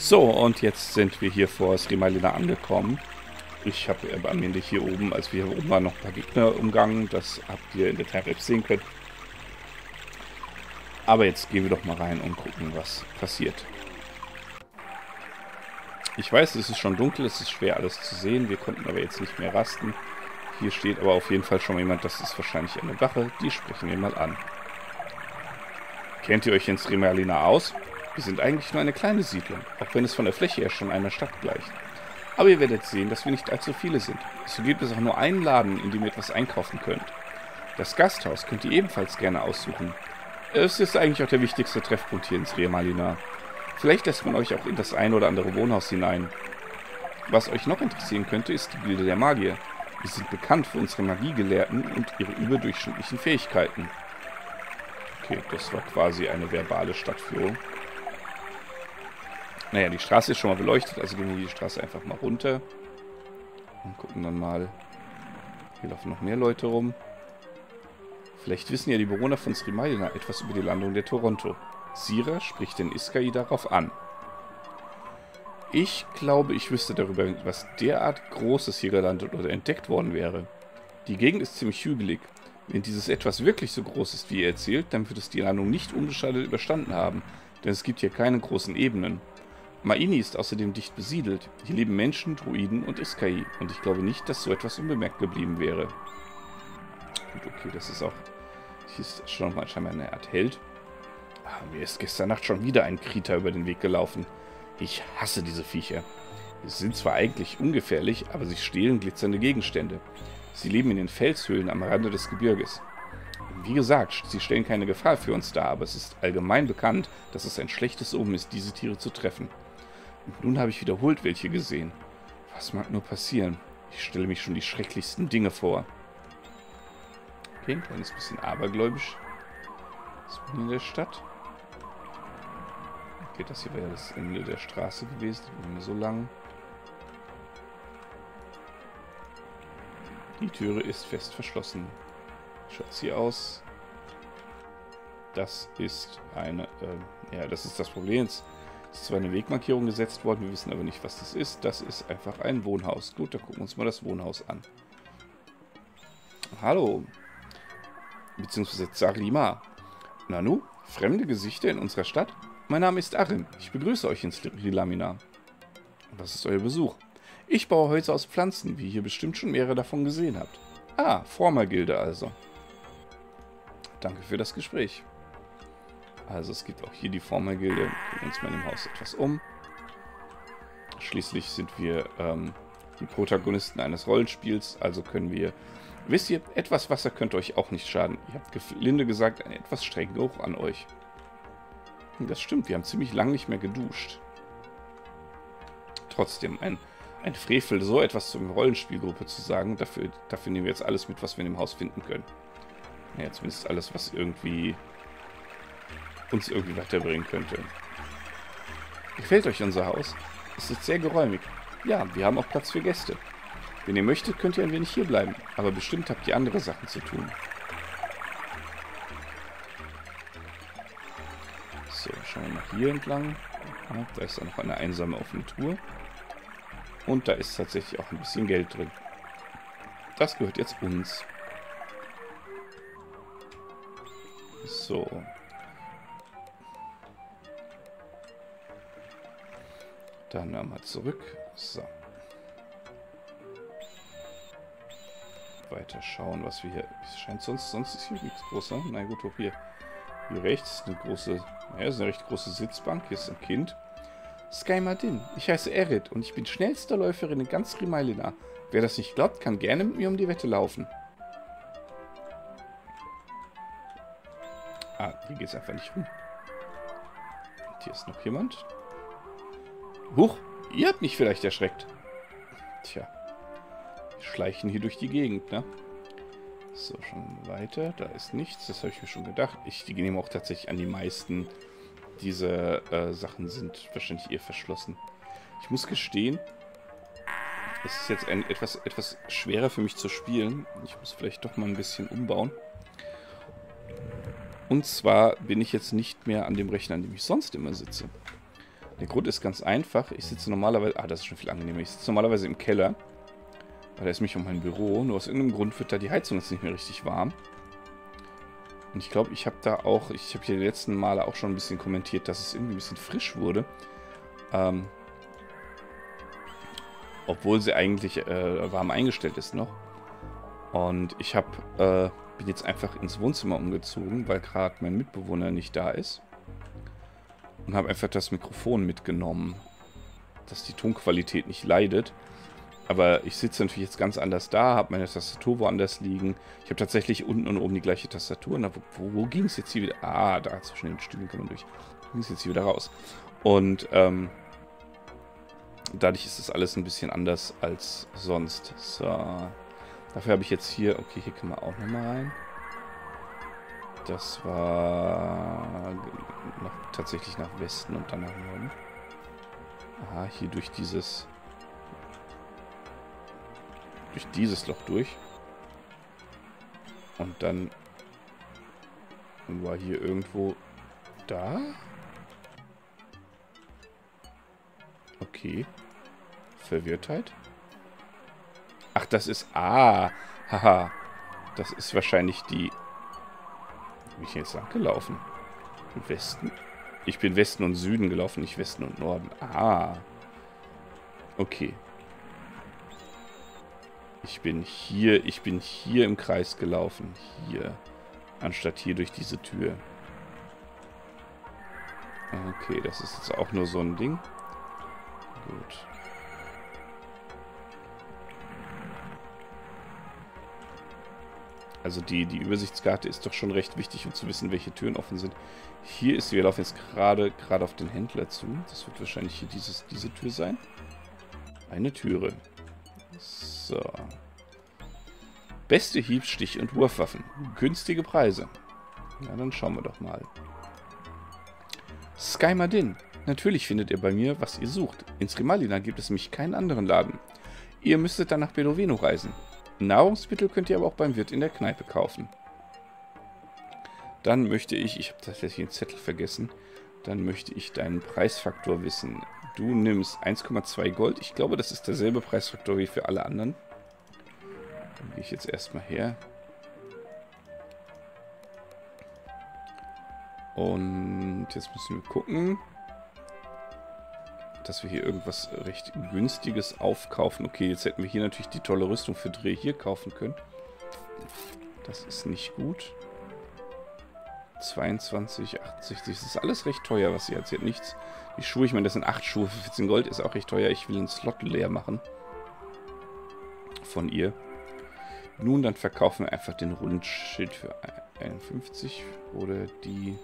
So, und jetzt sind wir hier vor Srimalina angekommen. Ich habe am Ende hier oben, als wir hier oben waren, noch ein paar Gegner umgangen. Das habt ihr in der Time sehen können. Aber jetzt gehen wir doch mal rein und gucken, was passiert. Ich weiß, es ist schon dunkel, es ist schwer alles zu sehen. Wir konnten aber jetzt nicht mehr rasten. Hier steht aber auf jeden Fall schon jemand, das ist wahrscheinlich eine Wache. Die sprechen wir mal an. Kennt ihr euch in Srimalina aus? Wir sind eigentlich nur eine kleine Siedlung, auch wenn es von der Fläche her schon einer Stadt gleicht. Aber ihr werdet sehen, dass wir nicht allzu viele sind. So gibt es auch nur einen Laden, in dem ihr etwas einkaufen könnt. Das Gasthaus könnt ihr ebenfalls gerne aussuchen. Es ist eigentlich auch der wichtigste Treffpunkt hier in Srimalina. Vielleicht lässt man euch auch in das ein oder andere Wohnhaus hinein. Was euch noch interessieren könnte, ist die Gilde der Magier. Wir sind bekannt für unsere Magiegelehrten und ihre überdurchschnittlichen Fähigkeiten. Okay, das war quasi eine verbale Stadtführung. Naja, die Straße ist schon mal beleuchtet, also gehen wir die Straße einfach mal runter. Und gucken dann mal. Hier laufen noch mehr Leute rum. Vielleicht wissen ja die Bewohner von Srimalina etwas über die Landung der Toronto. Sira spricht den Iskai darauf an. Ich glaube, ich wüsste darüber, was derart Großes hier gelandet oder entdeckt worden wäre. Die Gegend ist ziemlich hügelig. Wenn dieses etwas wirklich so groß ist, wie ihr erzählt, dann wird es die Landung nicht unbeschadet überstanden haben, denn es gibt hier keine großen Ebenen. Maini ist außerdem dicht besiedelt. Hier leben Menschen, Druiden und Iskai, und ich glaube nicht, dass so etwas unbemerkt geblieben wäre. Gut, okay, das ist auch... Hier ist schon mal scheinbar eine Art Held. Ah, mir ist gestern Nacht schon wieder ein Krieter über den Weg gelaufen. Ich hasse diese Viecher. Sie sind zwar eigentlich ungefährlich, aber sie stehlen glitzernde Gegenstände. Sie leben in den Felshöhlen am Rande des Gebirges. Wie gesagt, sie stellen keine Gefahr für uns dar, aber es ist allgemein bekannt, dass es ein schlechtes Omen ist, diese Tiere zu treffen. Nun habe ich wiederholt welche gesehen. Was mag nur passieren? Ich stelle mich schon die schrecklichsten Dinge vor. Okay, ein kleines bisschen abergläubisch. Ist man in der Stadt? Okay, das hier wäre das Ende der Straße gewesen. Nicht mehr so lang. Die Türe ist fest verschlossen. Schaut sie aus. Das ist eine, äh, ja, das ist das Problem. Es ist zwar eine Wegmarkierung gesetzt worden, wir wissen aber nicht, was das ist. Das ist einfach ein Wohnhaus. Gut, dann gucken wir uns mal das Wohnhaus an. Hallo. Beziehungsweise Zarima. Nanu, fremde Gesichter in unserer Stadt? Mein Name ist Arim. Ich begrüße euch in Sri Lamina. Was ist euer Besuch? Ich baue Häuser aus Pflanzen, wie ihr bestimmt schon mehrere davon gesehen habt. Ah, Formergilde also. Danke für das Gespräch. Also es gibt auch hier die Formergilde. Wir gucken uns mal in dem Haus etwas um. Schließlich sind wir ähm, die Protagonisten eines Rollenspiels, also können wir... Wisst ihr, etwas Wasser könnte euch auch nicht schaden. Ihr habt gelinde gesagt einen etwas strengen Geruch an euch. Das stimmt, wir haben ziemlich lang nicht mehr geduscht. Trotzdem, ein, ein Frevel, so etwas zur Rollenspielgruppe zu sagen, dafür, dafür nehmen wir jetzt alles mit, was wir in dem Haus finden können. Ja, zumindest alles, was irgendwie uns irgendwie weiterbringen könnte. Gefällt euch unser Haus? Es ist sehr geräumig. Ja, wir haben auch Platz für Gäste. Wenn ihr möchtet, könnt ihr ein wenig hierbleiben, aber bestimmt habt ihr andere Sachen zu tun. So, schauen wir mal hier entlang. Ja, da ist dann noch eine einsame offene Tour. Und da ist tatsächlich auch ein bisschen Geld drin. Das gehört jetzt uns. So. Dann nochmal zurück. So. Weiter schauen, was wir hier... Es scheint sonst, sonst ist hier nichts groß, ne? Na gut, auch hier. Hier rechts eine große ja, das ist eine recht große Sitzbank. Hier ist ein Kind. Sky Martin, ich heiße Erit und ich bin schnellste Läuferin in ganz Rimailina. Wer das nicht glaubt, kann gerne mit mir um die Wette laufen. Ah, hier geht es einfach nicht rum. Und hier ist noch jemand. Huch, ihr habt mich vielleicht erschreckt. Tja, schleichen hier durch die Gegend, ne? So, schon weiter. Da ist nichts. Das habe ich mir schon gedacht. Ich nehme auch tatsächlich an, die meisten dieser äh, Sachen sind wahrscheinlich eher verschlossen. Ich muss gestehen, es ist jetzt ein, etwas, etwas schwerer für mich zu spielen. Ich muss vielleicht doch mal ein bisschen umbauen. Und zwar bin ich jetzt nicht mehr an dem Rechner, an dem ich sonst immer sitze. Der Grund ist ganz einfach. Ich sitze normalerweise... Ah, das ist schon viel angenehmer. Ich sitze normalerweise im Keller. Weil da ist mich um mein Büro. Nur aus irgendeinem Grund wird da die Heizung jetzt nicht mehr richtig warm. Und ich glaube, ich habe da auch... Ich habe hier die letzten Male auch schon ein bisschen kommentiert, dass es irgendwie ein bisschen frisch wurde. Ähm, obwohl sie eigentlich äh, warm eingestellt ist noch. Und ich habe, äh, bin jetzt einfach ins Wohnzimmer umgezogen, weil gerade mein Mitbewohner nicht da ist. Und habe einfach das Mikrofon mitgenommen, dass die Tonqualität nicht leidet. Aber ich sitze natürlich jetzt ganz anders da, habe meine Tastatur woanders liegen. Ich habe tatsächlich unten und oben die gleiche Tastatur. Na, wo, wo, wo ging es jetzt hier wieder? Ah, da zwischen den Stühlen kann man durch. Ging es jetzt hier wieder raus. Und ähm, dadurch ist das alles ein bisschen anders als sonst. So. Dafür habe ich jetzt hier... Okay, hier können wir auch nochmal rein. Das war nach, tatsächlich nach Westen und dann nach Norden. Aha, hier durch dieses... Durch dieses Loch durch. Und dann war hier irgendwo da. Okay. Verwirrtheit. Ach, das ist... Ah. Haha. Das ist wahrscheinlich die... Bin ich jetzt lang gelaufen? Westen? Ich bin Westen und Süden gelaufen, nicht Westen und Norden. Ah. Okay. Ich bin hier, ich bin hier im Kreis gelaufen. Hier. Anstatt hier durch diese Tür. Okay, das ist jetzt auch nur so ein Ding. Gut. Also die, die Übersichtskarte ist doch schon recht wichtig, um zu wissen, welche Türen offen sind. Hier ist, wir laufen jetzt gerade gerade auf den Händler zu. Das wird wahrscheinlich hier dieses, diese Tür sein. Eine Türe. So. Beste Hiebstich- und Wurfwaffen. Günstige Preise. Na, dann schauen wir doch mal. Sky Madin. Natürlich findet ihr bei mir, was ihr sucht. In Srimalina gibt es nämlich keinen anderen Laden. Ihr müsstet dann nach Beloveno reisen. Nahrungsmittel könnt ihr aber auch beim Wirt in der Kneipe kaufen. Dann möchte ich, ich habe tatsächlich einen Zettel vergessen, dann möchte ich deinen Preisfaktor wissen. Du nimmst 1,2 Gold. Ich glaube, das ist derselbe Preisfaktor wie für alle anderen. Dann gehe ich jetzt erstmal her. Und jetzt müssen wir gucken dass wir hier irgendwas recht günstiges aufkaufen. Okay, jetzt hätten wir hier natürlich die tolle Rüstung für Dreh hier kaufen können. Das ist nicht gut. 22, 68, das ist alles recht teuer, was sie hat. Sie hat nichts. Die Schuhe, ich meine, das sind 8 Schuhe für 14 Gold, ist auch recht teuer. Ich will einen Slot leer machen. Von ihr. Nun, dann verkaufen wir einfach den Rundschild für 51. Oder die...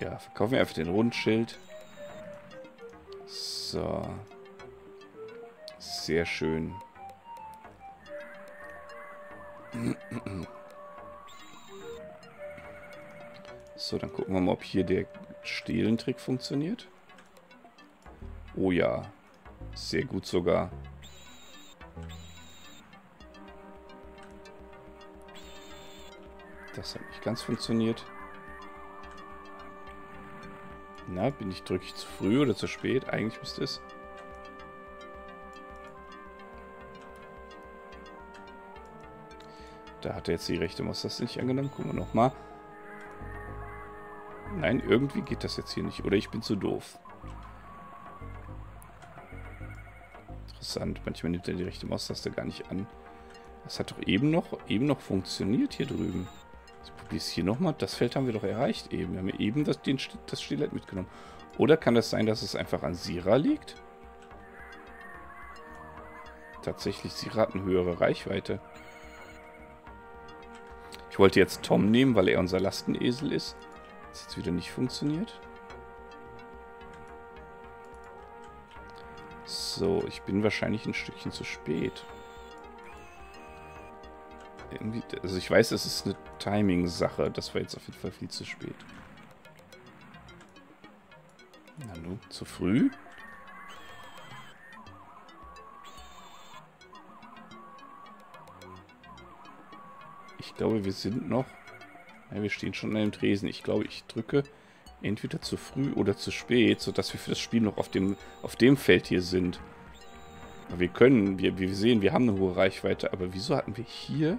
Ja, verkaufen wir einfach den Rundschild. So. Sehr schön. So, dann gucken wir mal, ob hier der Stehlentrick funktioniert. Oh ja. Sehr gut sogar. Das hat nicht ganz funktioniert. Na, bin ich, drücke ich zu früh oder zu spät? Eigentlich müsste es. Da hat er jetzt die rechte Maustaste nicht angenommen. Gucken wir nochmal. Nein, irgendwie geht das jetzt hier nicht. Oder ich bin zu doof. Interessant. Manchmal nimmt er die rechte Maustaste gar nicht an. Das hat doch eben noch, eben noch funktioniert hier drüben. Es hier nochmal. Das Feld haben wir doch erreicht eben. Wir haben eben das, den, das Stilett mitgenommen. Oder kann das sein, dass es einfach an Sira liegt? Tatsächlich, Sira hat eine höhere Reichweite. Ich wollte jetzt Tom nehmen, weil er unser Lastenesel ist. Das jetzt wieder nicht funktioniert. So, ich bin wahrscheinlich ein Stückchen zu spät irgendwie, also ich weiß, es ist eine Timing-Sache. Das war jetzt auf jeden Fall viel zu spät. Na nun, zu früh? Ich glaube, wir sind noch... Ja, wir stehen schon an dem Tresen. Ich glaube, ich drücke entweder zu früh oder zu spät, sodass wir für das Spiel noch auf dem, auf dem Feld hier sind. Wir können, wir, wir sehen, wir haben eine hohe Reichweite, aber wieso hatten wir hier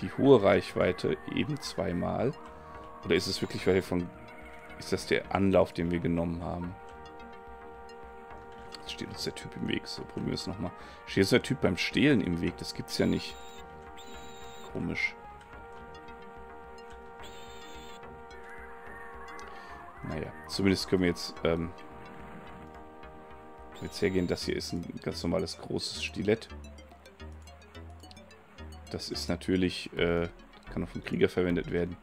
die hohe Reichweite eben zweimal? Oder ist es wirklich, weil wir von... Ist das der Anlauf, den wir genommen haben? Jetzt steht uns der Typ im Weg. So, probieren wir es nochmal. Steht uns der Typ beim Stehlen im Weg? Das gibt's ja nicht. Komisch. Naja, zumindest können wir jetzt, ähm, jetzt hergehen. Das hier ist ein ganz normales großes Stilett. Das ist natürlich, äh, kann auch vom Krieger verwendet werden.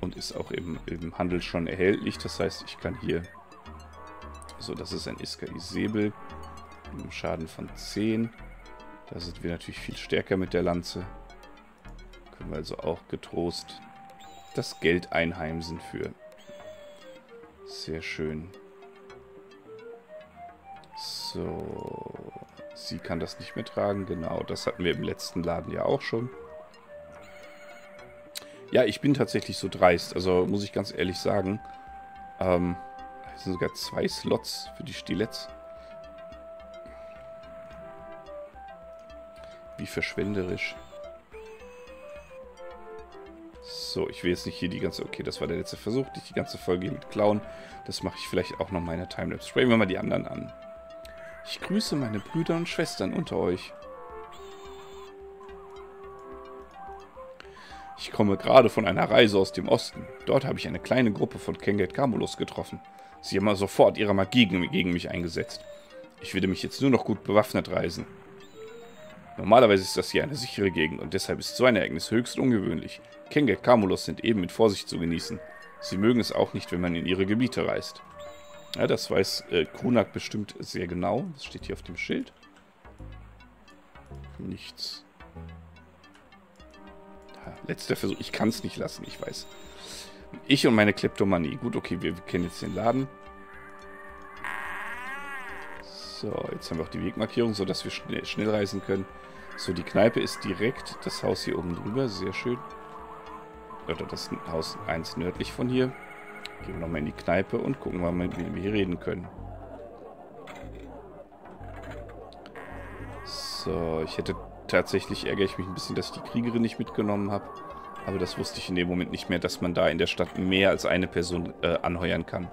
Und ist auch im, im Handel schon erhältlich. Das heißt, ich kann hier, so das ist ein Iskai Säbel, mit einem Schaden von 10. Da sind wir natürlich viel stärker mit der Lanze. Können wir also auch getrost das Geld einheimsen für. Sehr schön. So. Sie kann das nicht mehr tragen. Genau, das hatten wir im letzten Laden ja auch schon. Ja, ich bin tatsächlich so dreist. Also muss ich ganz ehrlich sagen. Ähm, es sind sogar zwei Slots für die Stilets. Wie verschwenderisch. So, ich will jetzt nicht hier die ganze... Okay, das war der letzte Versuch, nicht die ganze Folge hier mit klauen. Das mache ich vielleicht auch noch mal in der Timelapse. Sprayen wir mal die anderen an. Ich grüße meine Brüder und Schwestern unter euch. Ich komme gerade von einer Reise aus dem Osten. Dort habe ich eine kleine Gruppe von Kenget Camulus getroffen. Sie haben sofort ihre Magie gegen mich eingesetzt. Ich werde mich jetzt nur noch gut bewaffnet reisen. Normalerweise ist das hier eine sichere Gegend und deshalb ist so ein Ereignis höchst ungewöhnlich. Kengek Kamulos sind eben mit Vorsicht zu genießen. Sie mögen es auch nicht, wenn man in ihre Gebiete reist. Ja, das weiß äh, Kunak bestimmt sehr genau. Das steht hier auf dem Schild. Nichts. Ja, letzter Versuch. Ich kann es nicht lassen, ich weiß. Ich und meine Kleptomanie. Gut, okay, wir kennen jetzt den Laden. So, jetzt haben wir auch die Wegmarkierung, sodass wir schnell, schnell reisen können. So, die Kneipe ist direkt das Haus hier oben drüber. Sehr schön. Oder das Haus 1 nördlich von hier. Gehen wir nochmal in die Kneipe und gucken mal, mit wem wir hier reden können. So, ich hätte tatsächlich, ärgere ich mich ein bisschen, dass ich die Kriegerin nicht mitgenommen habe. Aber das wusste ich in dem Moment nicht mehr, dass man da in der Stadt mehr als eine Person äh, anheuern kann.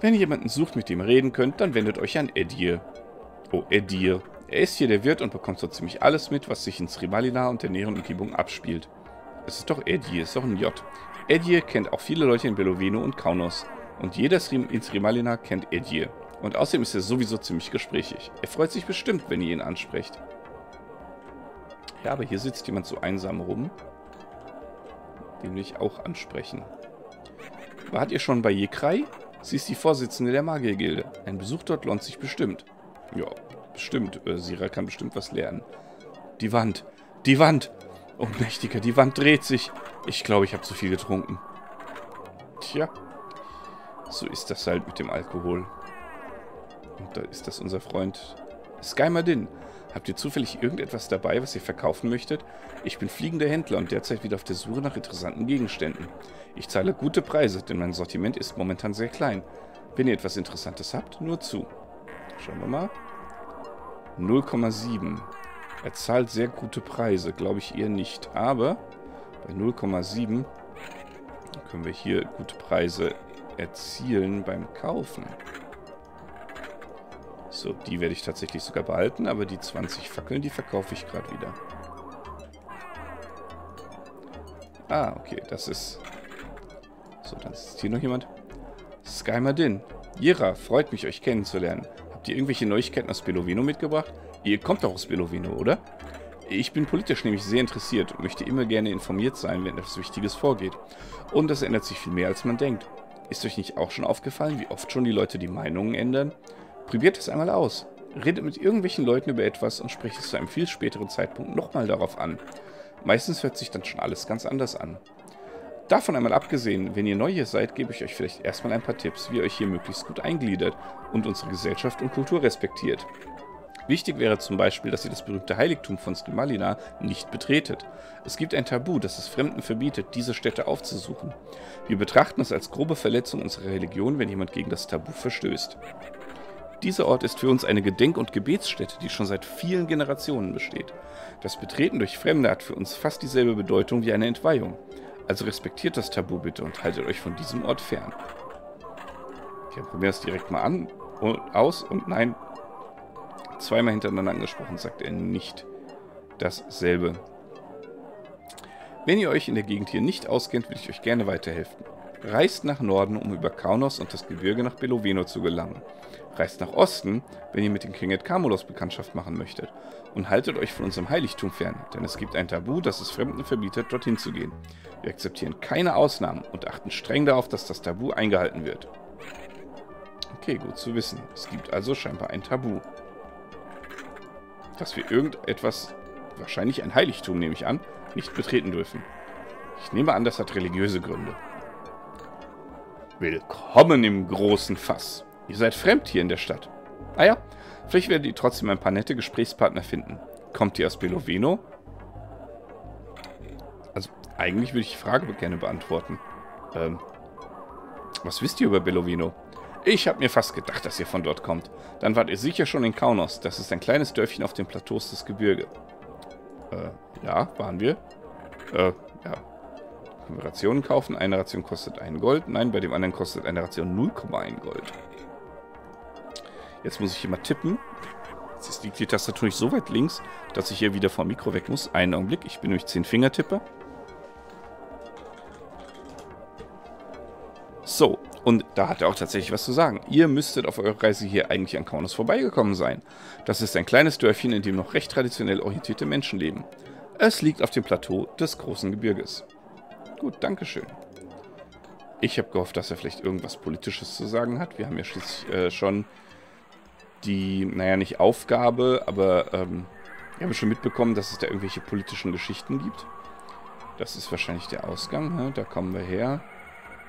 Wenn ihr jemanden sucht, mit dem ihr reden könnt, dann wendet euch an Edir. Oh, Edir. Er ist hier der Wirt und bekommt so ziemlich alles mit, was sich in Srimalina und der näheren Umgebung abspielt. Es ist doch Edir, ist doch ein J. Edir kennt auch viele Leute in Beloveno und Kaunos. Und jeder in Srimalina kennt Edir. Und außerdem ist er sowieso ziemlich gesprächig. Er freut sich bestimmt, wenn ihr ihn ansprecht. Ja, aber hier sitzt jemand so einsam rum. Den will ich auch ansprechen. Wart ihr schon bei Jekrai? Sie ist die Vorsitzende der Magiergilde. Ein Besuch dort lohnt sich bestimmt. Ja, Bestimmt, äh, Sira kann bestimmt was lernen. Die Wand. Die Wand. Oh, mächtiger, die Wand dreht sich. Ich glaube, ich habe zu viel getrunken. Tja. So ist das halt mit dem Alkohol. Und da ist das unser Freund Skymadin. Habt ihr zufällig irgendetwas dabei, was ihr verkaufen möchtet? Ich bin fliegender Händler und derzeit wieder auf der Suche nach interessanten Gegenständen. Ich zahle gute Preise, denn mein Sortiment ist momentan sehr klein. Wenn ihr etwas Interessantes habt, nur zu. Schauen wir mal. 0,7. Er zahlt sehr gute Preise, glaube ich eher nicht. Aber bei 0,7 können wir hier gute Preise erzielen beim Kaufen. So, die werde ich tatsächlich sogar behalten, aber die 20 Fackeln, die verkaufe ich gerade wieder. Ah, okay, das ist... So, dann ist hier noch jemand. Skymadin. Jira, freut mich, euch kennenzulernen. Habt ihr irgendwelche Neuigkeiten aus Belovino mitgebracht? Ihr kommt doch aus Belovino, oder? Ich bin politisch nämlich sehr interessiert und möchte immer gerne informiert sein, wenn etwas Wichtiges vorgeht. Und das ändert sich viel mehr, als man denkt. Ist euch nicht auch schon aufgefallen, wie oft schon die Leute die Meinungen ändern? Probiert es einmal aus. Redet mit irgendwelchen Leuten über etwas und sprecht es zu einem viel späteren Zeitpunkt nochmal darauf an. Meistens hört sich dann schon alles ganz anders an. Davon einmal abgesehen, wenn ihr neu hier seid, gebe ich euch vielleicht erstmal ein paar Tipps, wie ihr euch hier möglichst gut eingliedert und unsere Gesellschaft und Kultur respektiert. Wichtig wäre zum Beispiel, dass ihr das berühmte Heiligtum von Skrimalina nicht betretet. Es gibt ein Tabu, das es Fremden verbietet, diese Stätte aufzusuchen. Wir betrachten es als grobe Verletzung unserer Religion, wenn jemand gegen das Tabu verstößt. Dieser Ort ist für uns eine Gedenk- und Gebetsstätte, die schon seit vielen Generationen besteht. Das Betreten durch Fremde hat für uns fast dieselbe Bedeutung wie eine Entweihung. Also respektiert das Tabu bitte und haltet euch von diesem Ort fern. Okay, probieren wir es direkt mal an und aus und nein, zweimal hintereinander angesprochen, sagt er nicht dasselbe. Wenn ihr euch in der Gegend hier nicht auskennt, will ich euch gerne weiterhelfen. Reist nach Norden, um über Kaunos und das Gebirge nach Beloveno zu gelangen. Reist nach Osten, wenn ihr mit dem King Kamulos Bekanntschaft machen möchtet. Und haltet euch von unserem Heiligtum fern, denn es gibt ein Tabu, das es Fremden verbietet, dorthin zu gehen. Wir akzeptieren keine Ausnahmen und achten streng darauf, dass das Tabu eingehalten wird. Okay, gut zu wissen. Es gibt also scheinbar ein Tabu. Dass wir irgendetwas, wahrscheinlich ein Heiligtum nehme ich an, nicht betreten dürfen. Ich nehme an, das hat religiöse Gründe. Willkommen im großen Fass. Ihr seid fremd hier in der Stadt. Ah vielleicht werdet ihr trotzdem ein paar nette Gesprächspartner finden. Kommt ihr aus Beloveno? Also, eigentlich würde ich die Frage gerne beantworten. Ähm, was wisst ihr über Beloveno? Ich habe mir fast gedacht, dass ihr von dort kommt. Dann wart ihr sicher schon in Kaunos. Das ist ein kleines Dörfchen auf den Plateaus des Gebirge. Äh, ja, waren wir. Äh, ja. Können wir Rationen kaufen? Eine Ration kostet 1 Gold. Nein, bei dem anderen kostet eine Ration 0,1 Gold. Jetzt muss ich hier mal tippen. Jetzt liegt die Tastatur nicht so weit links, dass ich hier wieder vom Mikro weg muss. Einen Augenblick, ich bin nämlich 10 Finger tippe. So, und da hat er auch tatsächlich was zu sagen. Ihr müsstet auf eurer Reise hier eigentlich an Kaunas vorbeigekommen sein. Das ist ein kleines Dörfchen, in dem noch recht traditionell orientierte Menschen leben. Es liegt auf dem Plateau des großen Gebirges. Gut, Dankeschön. Ich habe gehofft, dass er vielleicht irgendwas Politisches zu sagen hat. Wir haben ja schließlich äh, schon die, naja, nicht Aufgabe, aber ähm, wir haben schon mitbekommen, dass es da irgendwelche politischen Geschichten gibt. Das ist wahrscheinlich der Ausgang, ne? da kommen wir her.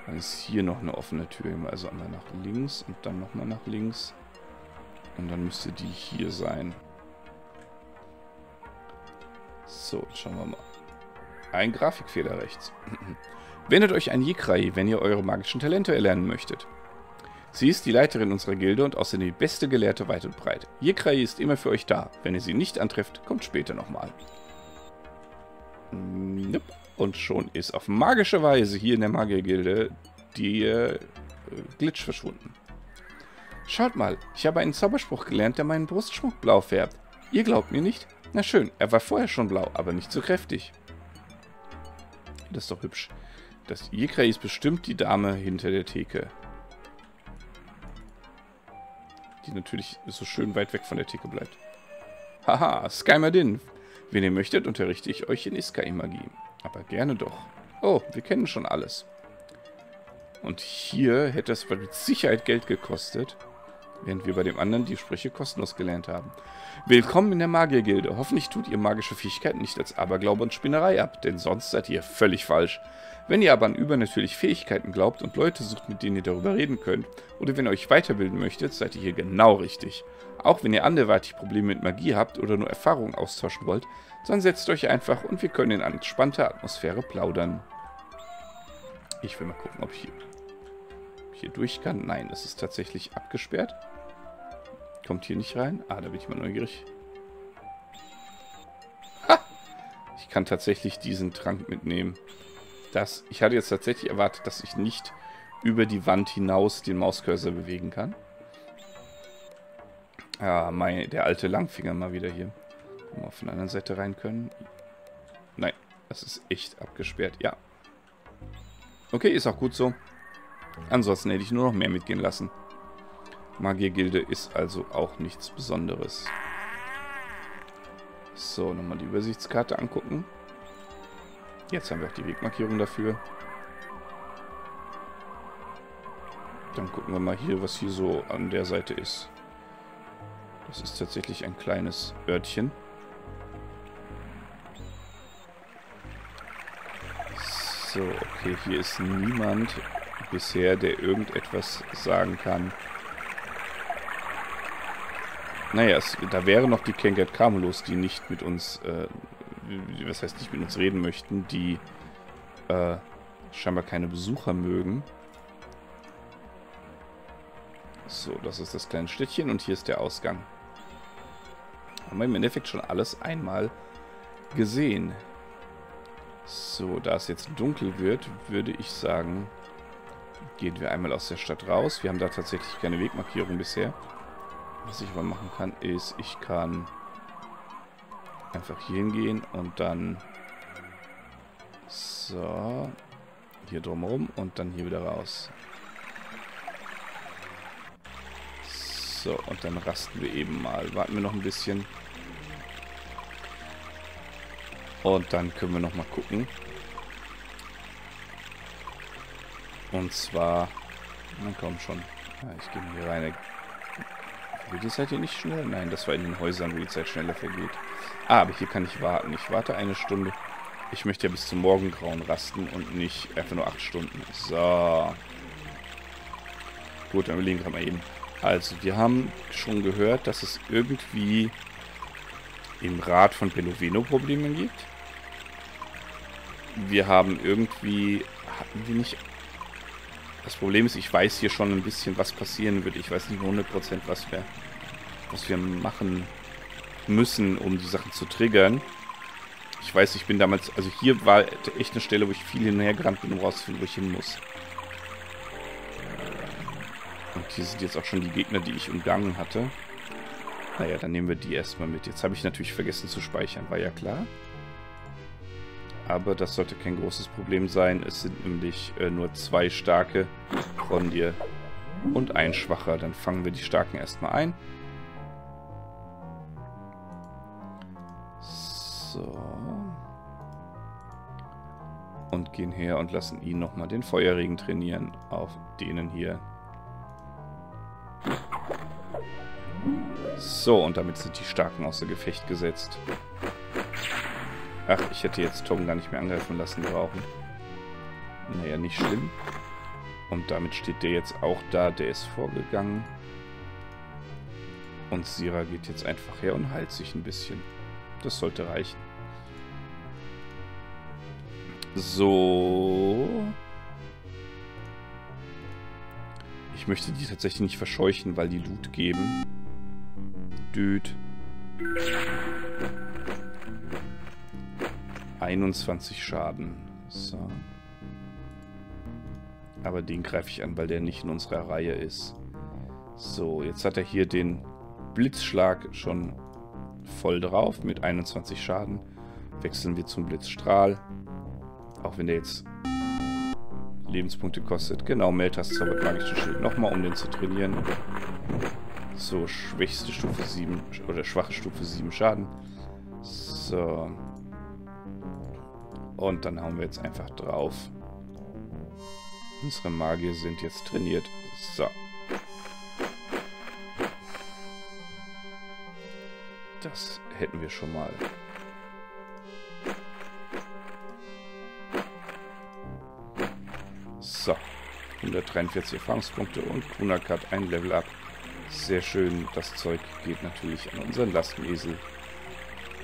Dann ist hier noch eine offene Tür, also einmal nach links und dann nochmal nach links. Und dann müsste die hier sein. So, jetzt schauen wir mal. Ein Grafikfehler rechts. Wendet euch an Jekrai, wenn ihr eure magischen Talente erlernen möchtet. Sie ist die Leiterin unserer Gilde und außerdem die beste Gelehrte weit und breit. Jekrai ist immer für euch da. Wenn ihr sie nicht antrefft, kommt später nochmal. Nope. Und schon ist auf magische Weise hier in der Magiergilde die äh, Glitch verschwunden. Schaut mal, ich habe einen Zauberspruch gelernt, der meinen Brustschmuck blau färbt. Ihr glaubt mir nicht? Na schön, er war vorher schon blau, aber nicht so kräftig. Das ist doch hübsch. Das Jekrai ist bestimmt die Dame hinter der Theke die natürlich so schön weit weg von der Theke bleibt. Haha, Skymadin. Wenn ihr möchtet, unterrichte ich euch in Iskai-Magie. Aber gerne doch. Oh, wir kennen schon alles. Und hier hätte es mit Sicherheit Geld gekostet, während wir bei dem anderen die Sprüche kostenlos gelernt haben. Willkommen in der Magiergilde. Hoffentlich tut ihr magische Fähigkeiten nicht als Aberglaube und Spinnerei ab, denn sonst seid ihr völlig falsch. Wenn ihr aber an übernatürliche Fähigkeiten glaubt und Leute sucht, mit denen ihr darüber reden könnt, oder wenn ihr euch weiterbilden möchtet, seid ihr hier genau richtig. Auch wenn ihr anderweitig Probleme mit Magie habt oder nur Erfahrungen austauschen wollt, dann setzt euch einfach und wir können in entspannter Atmosphäre plaudern. Ich will mal gucken, ob ich hier, hier durch kann. Nein, es ist tatsächlich abgesperrt. Kommt hier nicht rein. Ah, da bin ich mal neugierig. Ha! Ich kann tatsächlich diesen Trank mitnehmen dass ich hatte jetzt tatsächlich erwartet, dass ich nicht über die Wand hinaus den Mauscursor bewegen kann. Ja, mein, der alte Langfinger mal wieder hier. Wir von der anderen Seite rein können. Nein, das ist echt abgesperrt. Ja. Okay, ist auch gut so. Ansonsten hätte ich nur noch mehr mitgehen lassen. Magiergilde ist also auch nichts Besonderes. So, nochmal die Übersichtskarte angucken. Jetzt haben wir auch die Wegmarkierung dafür. Dann gucken wir mal hier, was hier so an der Seite ist. Das ist tatsächlich ein kleines Örtchen. So, okay, hier ist niemand bisher, der irgendetwas sagen kann. Naja, es, da wäre noch die Kengat Camulos, die nicht mit uns, äh, was heißt nicht mit uns reden möchten, die äh, scheinbar keine Besucher mögen. So, das ist das kleine Städtchen und hier ist der Ausgang. Haben wir im Endeffekt schon alles einmal gesehen. So, da es jetzt dunkel wird, würde ich sagen, gehen wir einmal aus der Stadt raus. Wir haben da tatsächlich keine Wegmarkierung bisher. Was ich aber machen kann, ist, ich kann einfach hier hingehen und dann so hier drumherum und dann hier wieder raus. So, und dann rasten wir eben mal. Warten wir noch ein bisschen. Und dann können wir noch mal gucken. Und zwar... Na komm schon. Ja, ich gehe hier rein. Geht die Zeit hier nicht schnell? Nein, das war in den Häusern, wo die Zeit schneller vergeht. Ah, aber hier kann ich warten. Ich warte eine Stunde. Ich möchte ja bis zum Morgengrauen rasten und nicht einfach nur acht Stunden. So. Gut, dann überlegen wir mal eben. Also, wir haben schon gehört, dass es irgendwie im Rad von Beloveno Probleme gibt wir haben irgendwie, hatten wir nicht... Das Problem ist, ich weiß hier schon ein bisschen, was passieren wird. Ich weiß nicht 100% was wir, was wir machen müssen, um die Sachen zu triggern. Ich weiß, ich bin damals, also hier war echt eine Stelle, wo ich viel gerannt bin, um rauszufinden, wo ich hin muss. Und hier sind jetzt auch schon die Gegner, die ich umgangen hatte. Naja, dann nehmen wir die erstmal mit. Jetzt habe ich natürlich vergessen zu speichern, war ja klar aber das sollte kein großes Problem sein. Es sind nämlich äh, nur zwei starke von dir und ein schwacher. Dann fangen wir die starken erstmal ein. So. Und gehen her und lassen ihn nochmal den Feuerregen trainieren auf denen hier. So, und damit sind die Starken außer Gefecht gesetzt. Ach, ich hätte jetzt Tom gar nicht mehr angreifen lassen brauchen. Naja, nicht schlimm. Und damit steht der jetzt auch da. Der ist vorgegangen. Und Sira geht jetzt einfach her und heilt sich ein bisschen. Das sollte reichen. So. Ich möchte die tatsächlich nicht verscheuchen, weil die Loot geben. Dude. 21 Schaden. So. Aber den greife ich an, weil der nicht in unserer Reihe ist. So, jetzt hat er hier den Blitzschlag schon voll drauf mit 21 Schaden. Wechseln wir zum Blitzstrahl. Auch wenn der jetzt Lebenspunkte kostet. Genau, Meltas zaubert magischen Schild nochmal, um den zu trainieren. So, schwächste Stufe 7 oder schwache Stufe 7 Schaden. So. Und dann hauen wir jetzt einfach drauf. Unsere Magier sind jetzt trainiert. So. Das hätten wir schon mal. So. 143 Erfahrungspunkte und Kunak hat ein Level up. Sehr schön. Das Zeug geht natürlich an unseren Lastensel.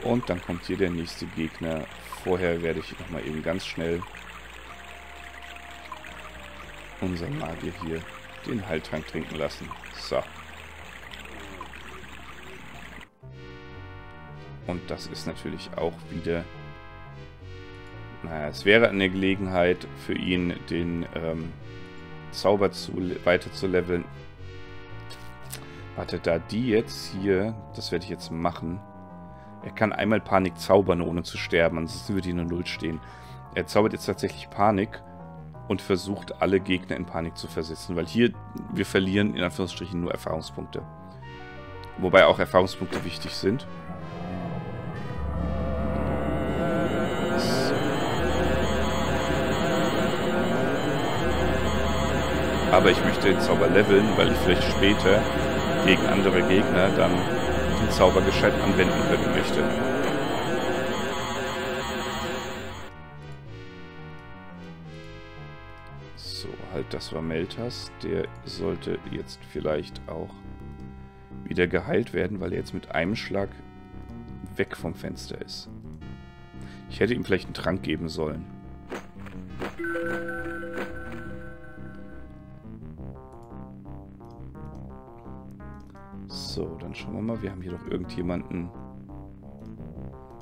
Und dann kommt hier der nächste Gegner. Vorher werde ich nochmal eben ganz schnell unseren Magier hier den Heiltrank trinken lassen. So. Und das ist natürlich auch wieder... Naja, es wäre eine Gelegenheit für ihn, den ähm, Zauber zu, weiter zu leveln. Warte, da die jetzt hier... Das werde ich jetzt machen. Er kann einmal Panik zaubern, ohne zu sterben, ansonsten würde hier eine Null stehen. Er zaubert jetzt tatsächlich Panik und versucht, alle Gegner in Panik zu versetzen, weil hier, wir verlieren in Anführungsstrichen nur Erfahrungspunkte. Wobei auch Erfahrungspunkte wichtig sind. Aber ich möchte den Zauber leveln, weil ich vielleicht später gegen andere Gegner dann den Zauber gescheit anwenden können möchte. So, halt, das war Meltas. Der sollte jetzt vielleicht auch wieder geheilt werden, weil er jetzt mit einem Schlag weg vom Fenster ist. Ich hätte ihm vielleicht einen Trank geben sollen. So, dann schauen wir mal. Wir haben hier doch irgendjemanden.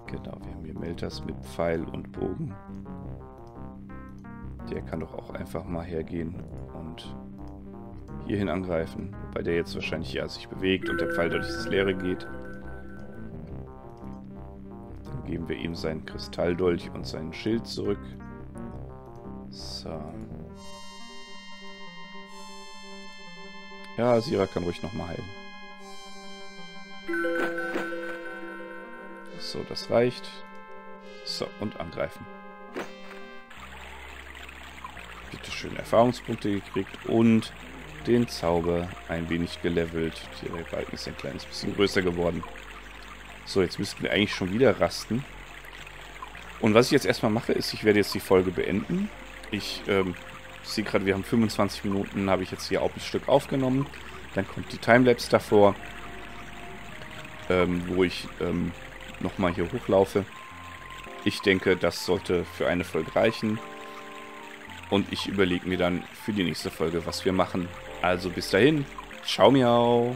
Genau, wir haben hier Meltas mit Pfeil und Bogen. Der kann doch auch einfach mal hergehen und hierhin angreifen. Wobei der jetzt wahrscheinlich ja sich bewegt und der Pfeil durch das Leere geht. Dann geben wir ihm seinen Kristalldolch und seinen Schild zurück. So. Ja, Sira kann ruhig nochmal heilen. So, das reicht. So, und angreifen. Bitte schön Erfahrungspunkte gekriegt und den Zauber ein wenig gelevelt. Der Balken ist ein kleines bisschen größer geworden. So, jetzt müssten wir eigentlich schon wieder rasten. Und was ich jetzt erstmal mache, ist, ich werde jetzt die Folge beenden. Ich ähm, sehe gerade, wir haben 25 Minuten, habe ich jetzt hier auch ein Stück aufgenommen. Dann kommt die Timelapse davor, ähm, wo ich ähm, nochmal hier hochlaufe. Ich denke, das sollte für eine Folge reichen. Und ich überlege mir dann für die nächste Folge, was wir machen. Also bis dahin. Ciao, miau.